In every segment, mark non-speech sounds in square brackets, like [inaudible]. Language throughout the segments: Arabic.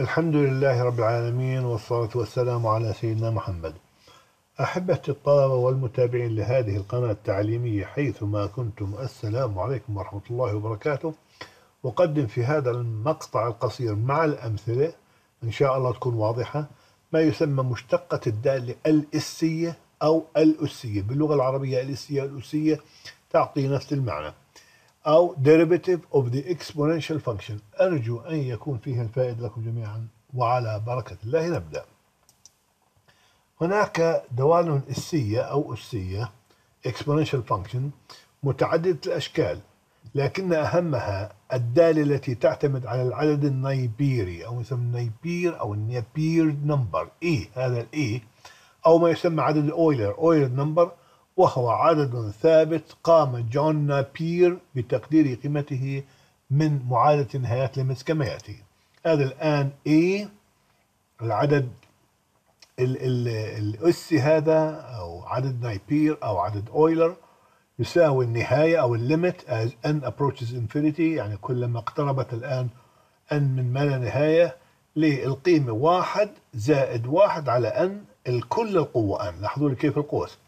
الحمد لله رب العالمين والصلاة والسلام على سيدنا محمد. أحبتي الطلبة والمتابعين لهذه القناة التعليمية حيثما كنتم السلام عليكم ورحمة الله وبركاته. أقدم في هذا المقطع القصير مع الأمثلة إن شاء الله تكون واضحة ما يسمى مشتقة الدالة الإسية أو الأسية. باللغة العربية الإسية والأسية تعطي نفس المعنى. أو derivative of the exponential function. أرجو أن يكون فيها الفائد لكم جميعا. وعلى بركة الله نبدأ. هناك دوال إسية أو أسية exponential function متعددة الأشكال لكن أهمها الدالة التي تعتمد على العدد النيبيري أو يسمى النيبير أو ال Napier number e هذا ال e أو ما يسمى عدد أويلر Euler number وهو عدد ثابت قام جون نابير بتقدير قيمته من معادلة نهايات limits كما يأتي. هذا الآن A العدد الأسي هذا أو عدد نايبير أو عدد أويلر يساوي النهاية أو ال limit as n approaches infinity يعني كلما اقتربت الآن n من ما لا نهاية للقيمة واحد زائد واحد على n الكل القوة n. لاحظوا لي كيف القوس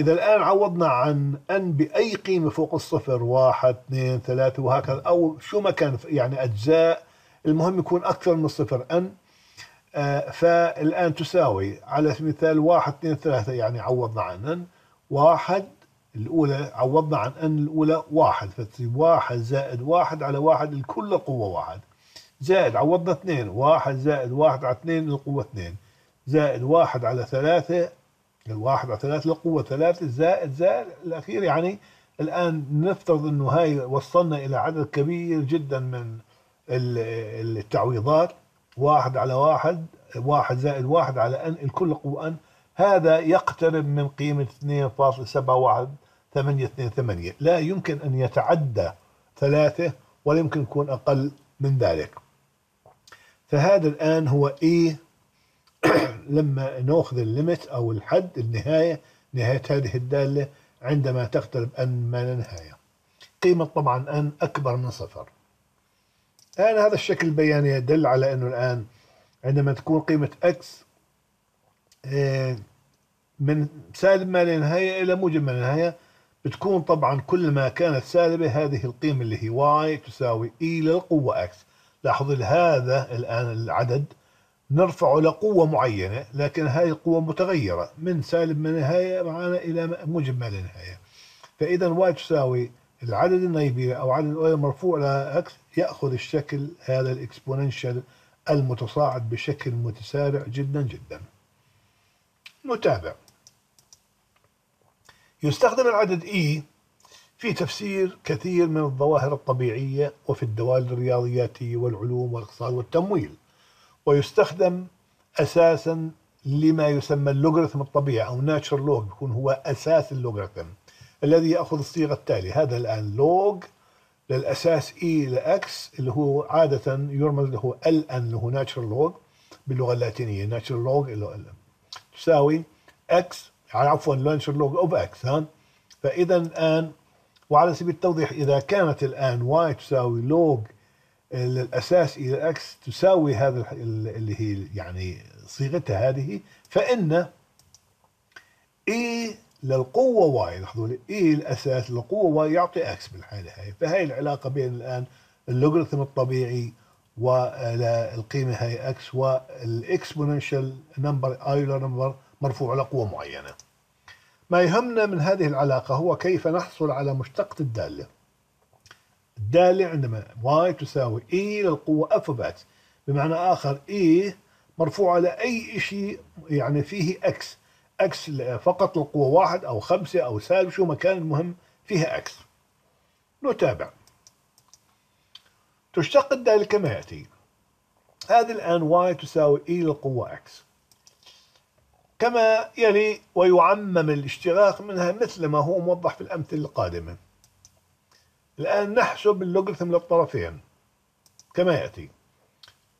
إذا الآن عوضنا عن n بأي قيمة فوق الصفر واحد اثنين ثلاثة وهكذا أو شو ما كان يعني أجزاء المهم يكون أكثر من الصفر n آه فالآن تساوي على سبيل المثال واحد اثنين ثلاثة يعني عوضنا عن n واحد الأولى عوضنا عن أن الأولى واحد فتصير واحد زائد واحد على واحد الكل القوة واحد. زائد عوضنا اثنين واحد زائد واحد على اثنين القوة اثنين. زائد واحد على ثلاثة الواحد على ثلاثة القوة ثلاثة زائد زائد الأخير يعني الآن نفترض أنه هاي وصلنا إلى عدد كبير جدا من التعويضات واحد على واحد واحد زائد واحد على أن الكل قوة أن هذا يقترب من قيمة 2.71828 لا يمكن أن يتعدى ثلاثة ولا يمكن يكون أقل من ذلك. فهذا الآن هو إيه؟ [clears throat] لما نأخذ الليمت أو الحد النهاية نهاية هذه الدالة عندما تقترب أن ما لا نهاية. قيمة طبعا أن أكبر من صفر. الآن هذا الشكل البياني يدل على أنه الآن عندما تكون قيمة x من سالب ما لا نهاية إلى موجب ما لا نهاية بتكون طبعا كل ما كانت سالبة هذه القيمة اللي هي y تساوي e للقوة x. لاحظوا هذا الآن العدد نرفعه لقوة معينة لكن هذه القوة متغيرة من سالب ما نهاية معنا إلى موجب ما لا نهاية فإذا y تساوي العدد النيبي أو عدد y مرفوع ل x يأخذ الشكل هذا الإكسبوننشال المتصاعد بشكل متسارع جدا جدا. نتابع يستخدم العدد E في تفسير كثير من الظواهر الطبيعية وفي الدوال الرياضياتية والعلوم والأقتصاد والتمويل. ويستخدم أساسا لما يسمى اللوغاريتم الطبيعي أو natural log يكون هو أساس اللوغاريتم الذي يأخذ الصيغة التالية. هذا الآن log للأساس E ل x اللي هو عادة يرمز له ln اللي هو natural log باللغة اللاتينية. natural log تساوي x عفوا natural log of x ها؟ فاذا الآن وعلى سبيل التوضيح إذا كانت الآن y تساوي log الاساس إلى x تساوي هذا اللي هي يعني صيغتها هذه فإن e للقوة y لاحظوا لي e الاساس للقوة y يعطي x بالحالة هاي. فهي العلاقة بين الآن اللوغاريتم الطبيعي والقيمة هي x وال exponential number Euler number مرفوع على قوة معينة. ما يهمنا من هذه العلاقة هو كيف نحصل على مشتقة الدالة. الدالة عندما y تساوي e للقوة x. بمعنى آخر e مرفوع على أي شيء يعني فيه x. X فقط للقوة واحد أو خمسة أو سالب شو مكان المهم فيها x. نتابع. تشتق الدالة كما يأتي. هذه الآن y تساوي e للقوة x. كما يلي ويعمم الاشتراك منها مثل ما هو موضح في الأمثلة القادمة. الآن نحسب اللوغاريتم للطرفين. كما يأتي.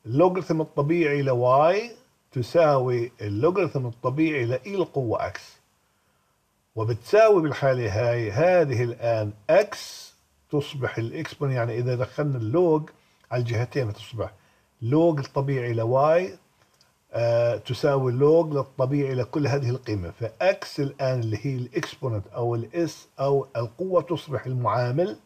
اللوغاريتم الطبيعي ل y تساوي اللوغاريتم الطبيعي ل e القوة x. وبتساوي بالحالة هاي هذه الآن x تصبح ال exponent يعني إذا دخلنا ال log على الجهتين تصبح لوج الطبيعي لواي آه تساوي log للطبيعي لكل هذه القيمة. ف x الآن اللي هي ال exponent أو الاس أو القوة تصبح المعامل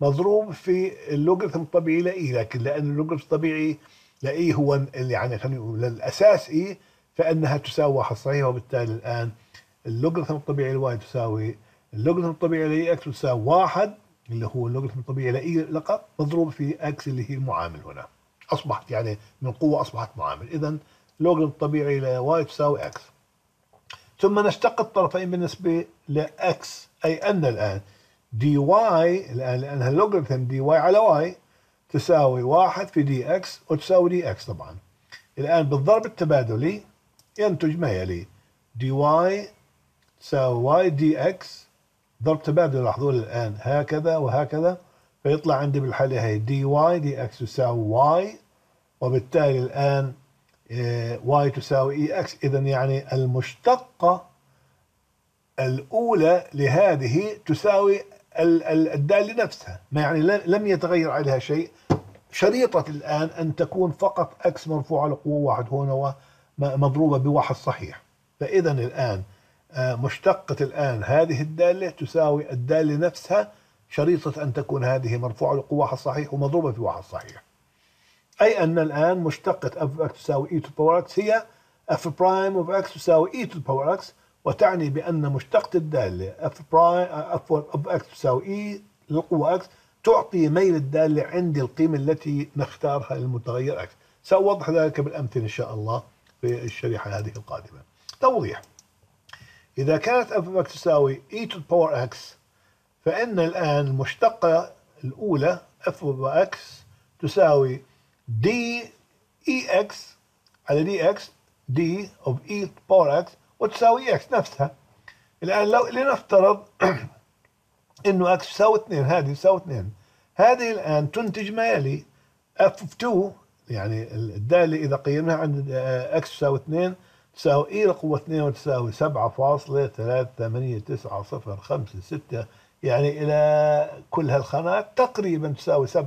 مضروب في اللوغاريتم الطبيعي ل e لكن لأن اللوغاريتم الطبيعي ل e هو اللي يعني خلينا نقول الأساس e فإنها تساوي واحد صحيح وبالتالي الآن اللوغاريتم الطبيعي ل y تساوي اللوغاريتم الطبيعي ل e x تساوي واحد اللي هو اللوغاريتم الطبيعي ل e لقب مضروب في x اللي هي المعامل هنا. أصبحت يعني من قوة أصبحت معامل. اذا لوغاريتم الطبيعي ل y تساوي x. ثم نشتق الطرفين بالنسبة ل x أي أن الآن dy الان لأنها لوغاريتم dy على y تساوي واحد في dx وتساوي dx طبعا. الآن بالضرب التبادلي ينتج ما يلي؟ dy تساوي y dx ضرب تبادل لاحظوا الآن هكذا وهكذا. فيطلع عندي بالحالة هي dy dx تساوي y وبالتالي الآن y آه، تساوي e x إذا يعني المشتقة الأولى لهذه تساوي الدالة نفسها ما يعني لم يتغير عليها شيء. شريطة الآن أن تكون فقط إكس مرفوعة لقوة واحد هنا ومضروبة بواحد صحيح. فإذا الآن آه، مشتقة الآن هذه الدالة تساوي الدالة نفسها شريطة أن تكون هذه مرفوعة لقوة واحد صحيح ومضروبة في واحد صحيح. أي أن الآن مشتقة of x تساوي to the power x هي f prime of x تساوي to the power x. وتعني بأن مشتقة الدالة f prime f of x تساوي e للقوة x تعطي ميل الدالة عند القيمة التي نختارها للمتغير x. سأوضح ذلك بالأمثلة إن شاء الله في الشريحة هذه القادمة. توضيح. إذا كانت of x تساوي to the power x فإن الآن المشتقة الأولى of x تساوي d ex على dx d of e power x وتساوي x نفسها. الآن لو لنفترض [clears throat] إنه x تساوي 2 هذه تساوي 2 هذه الآن تنتج ما يلي of 2 يعني الدالة إذا قيمناها عند x تساوي 2 تساوي e لقوة 2 وتساوي 7.38905 6 يعني إلى كل هالخانات تقريبا تساوي 7.39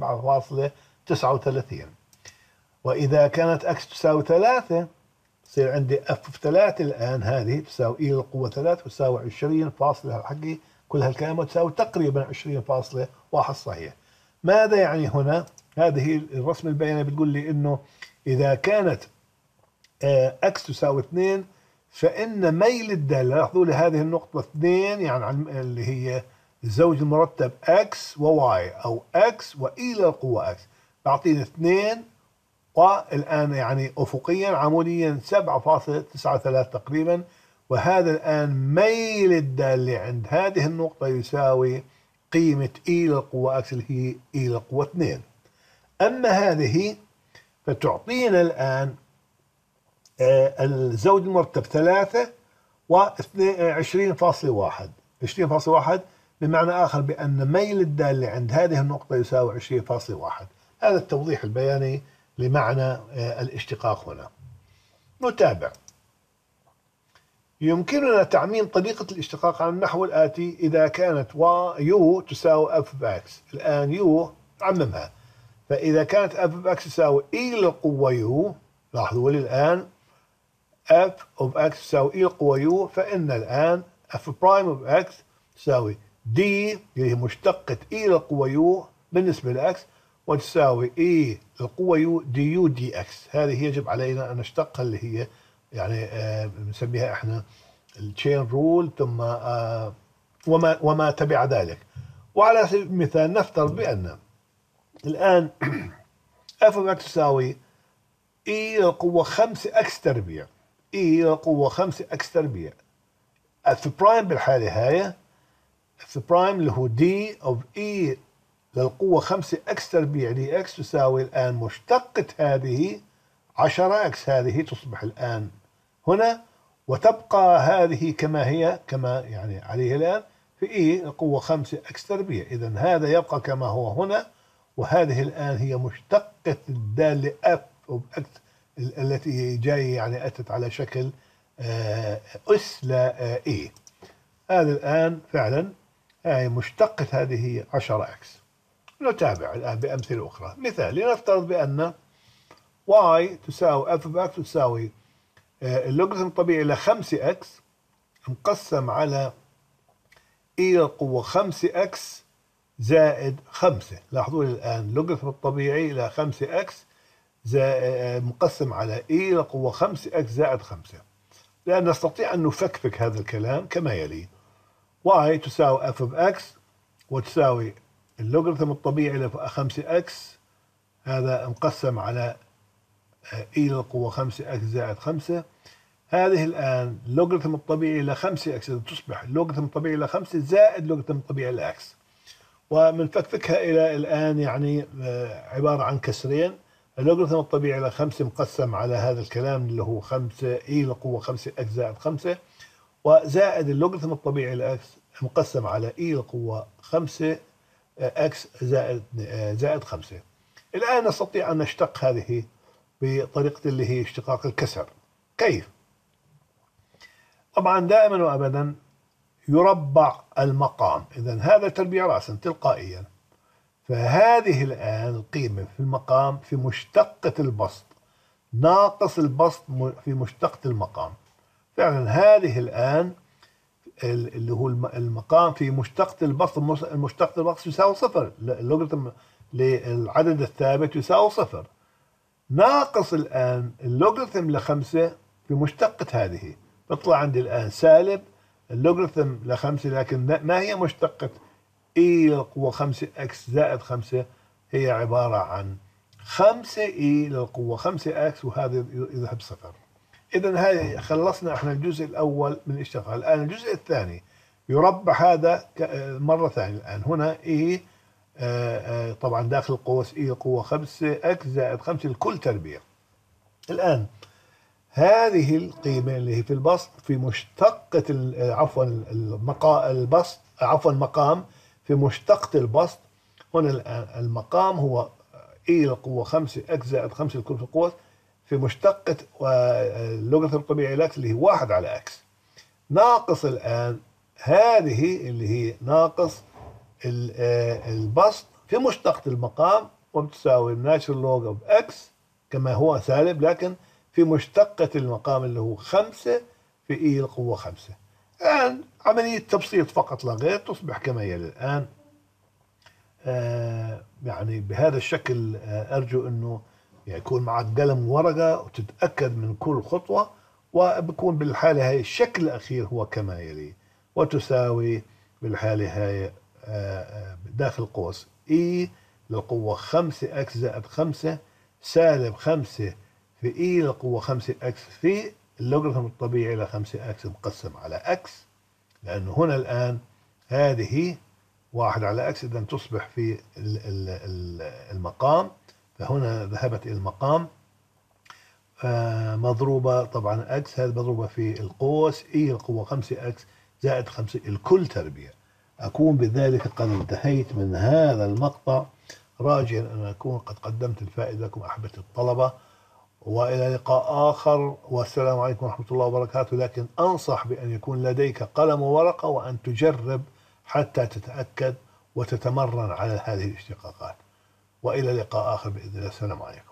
وإذا كانت أكس تساوي 3 يصير عندي f في 3 الآن هذه تساوي e للقوة 3 تساوي 20 فاصلة. حقي كل هالكلمة تساوي تقريبا 20.1 صحيح. ماذا يعني هنا؟ هذه الرسم البياني بتقول لي إنه إذا كانت x آه، تساوي 2 فإن ميل الدالة لاحظوا لي هذه النقطة 2 يعني اللي هي الزوج المرتب x و y أو x وإلى القوة x. بعطيني 2 والآن يعني أفقيا عموديا 7.93 تقريبا. وهذا الآن ميل الدالة عند هذه النقطة يساوي قيمة e للقوة x اللي هي e للقوة 2 أما هذه فتعطينا الآن آه، الزوج المرتب 3 و 20.1 20.1 بمعنى آخر بأن ميل الدالة عند هذه النقطة يساوي 20.1 هذا التوضيح البياني لمعنى آه، الاشتقاق هنا. نتابع يمكننا تعميم طريقة الاشتقاق على النحو الآتي إذا كانت u تساوي f ب x. الآن u عممها. فإذا كانت f ب x تساوي e للقوة u لاحظوا لي الآن. f of x تساوي e للقوة u فإن الآن f prime of x تساوي d اللي هي مشتقة e للقوة u بالنسبة ل x وتساوي e للقوة u du dx. هذه يجب علينا أن نشتقها اللي هي يعني آه بنسميها إحنا ال chain rule ثم آه وما وما تبع ذلك. وعلى سبيل المثال نفترض بأن الآن f of x تساوي e للقوة 5 x تربيع. e للقوة 5 x تربيع. f prime بالحالة هاي x prime اللي هو d of e للقوة 5 x تربيع dx تساوي الآن مشتقة هذه 10 x هذه تصبح الآن هنا وتبقى هذه كما هي كما يعني عليه الآن في e القوة 5 x تربيع. إذا هذا يبقى كما هو هنا وهذه الآن هي مشتقة الدالة f of x التي جاية يعني أتت على شكل آه، أس ل e هذا الآن فعلا هاي مشتقة هذه هي 10 x نتابع الآن بأمثلة أخرى. مثال لنفترض بأن y تساوي f of x تساوي آه، اللوغاريتم الطبيعي ل 5 x مقسم على e للقوة 5 x زائد 5 لاحظوا الآن اللوغاريتم الطبيعي ل 5 x مقسم على e للقوة 5 x زائد 5 لأن نستطيع أن نفكفك هذا الكلام كما يلي. y تساوي f of x وتساوي اللوغاريتم الطبيعي ل 5 x هذا مقسم على e للقوة 5 x زائد 5 هذه الآن اللوغاريتم الطبيعي ل 5 x تصبح اللوغاريتم الطبيعي ل 5 زائد اللوغاريتم الطبيعي ل x ومنفكفكها إلى الآن يعني آه، عبارة عن كسرين. اللوغاريتم الطبيعي ل 5 مقسم على هذا الكلام اللي هو 5 اي لقوة 5 x زائد 5 وزائد اللوغاريتم الطبيعي ل x مقسم على اي لقوة 5 x زائد زائد 5 الآن نستطيع أن نشتق هذه بطريقة اللي هي اشتقاق الكسر. كيف؟ طبعا دائما وأبدا يربع المقام. إذا هذا تربيع رأسا تلقائيا. فهذه الآن القيمة في المقام في مشتقة البسط. ناقص البسط في مشتقة المقام. فعلا هذه الآن اللي هو اللوغاريتم في مشتقة البسط مشتقة البسط يساوي صفر. اللوغاريتم للعدد الثابت يساوي صفر. ناقص الآن اللوغاريتم لخمسة في مشتقة هذه. بيطلع عندي الآن سالب اللوغاريتم لخمسة لكن ما هي مشتقة؟ e للقوة خمسة x زائد خمسة. هي عبارة عن خمسة e للقوة خمسة x وهذا يذهب صفر. اذا هاي خلصنا إحنا الجزء الأول من الاشتقاق. الآن الجزء الثاني. يربع هذا مرة ثانية. الآن هنا e آه، آه، طبعا داخل قوس e قوة خمسة x زائد خمسة الكل تربيع. الآن هذه القيمة اللي هي في البسط في مشتقة عفوا المقا البسط عفوا المقام في مشتقة البسط هنا الآن المقام هو e للقوة 5 x زائد 5 الكل في القوة. في مشتقة اللوغاريتم الطبيعي ل x اللي هي 1 على x. ناقص الآن هذه اللي هي ناقص البسط في مشتقة المقام وبتساوي ال natural log of x كما هو سالب لكن في مشتقة المقام اللي هو 5 في اي القوة 5 الآن عملية تبسيط فقط لا غير تصبح كما يلي الآن آه يعني بهذا الشكل آه أرجو أنه يكون معك قلم وورقة وتتأكد من كل خطوة وبكون بالحالة هاي الشكل الأخير هو كما يلي وتساوي بالحالة هاي آه, آه، داخل قوس E للقوة 5 x زائد 5 سالب 5 في E للقوة 5 x في اللوغاريتم الطبيعي ل 5 إكس مقسم على إكس لأنه هنا الآن هذه واحد على x اذا تصبح في المقام فهنا ذهبت إلى المقام آه، مضروبة طبعا x هذه مضروبة في القوس e القوة 5 x زائد 5 الكل تربيع أكون بذلك قد انتهيت من هذا المقطع. راجيا أن أكون قد قدمت الفائدة لكم أحبتي الطلبة. وإلى لقاء آخر. والسلام عليكم ورحمة الله وبركاته. لكن أنصح بأن يكون لديك قلم وورقة وأن تجرب حتى تتأكد وتتمرن على هذه الاشتقاقات. وإلى لقاء آخر بإذن الله. السلام عليكم.